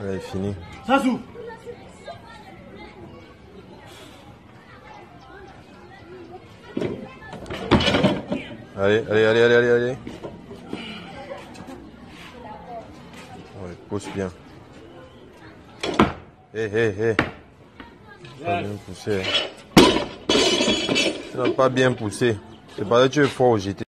Elle est finie. Sassou Allez, allez, allez, allez, allez, allez. Ouais, pousse bien. Hé, hé, hé. Pas bien poussé. Hein. Tu n'as pas bien poussé. C'est parce que tu es fort au GT.